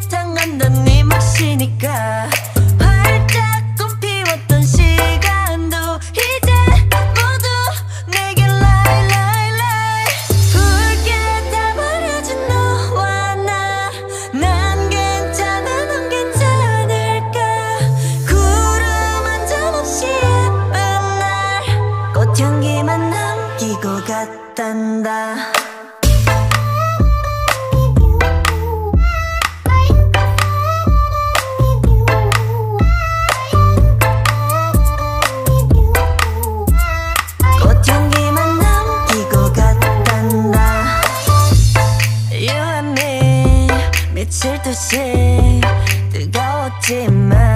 못한 건네 몫이니까. 활짝 꽃피웠던 시간도 이제 모두 내게 lie lie lie 붉게 다 버려진 너와 나. 난 괜찮아 넌 괜찮을까? 구름 한 점 없이 예쁜 날 꽃향기만 남기고 갔단다 미칠 듯이 뜨거웠지만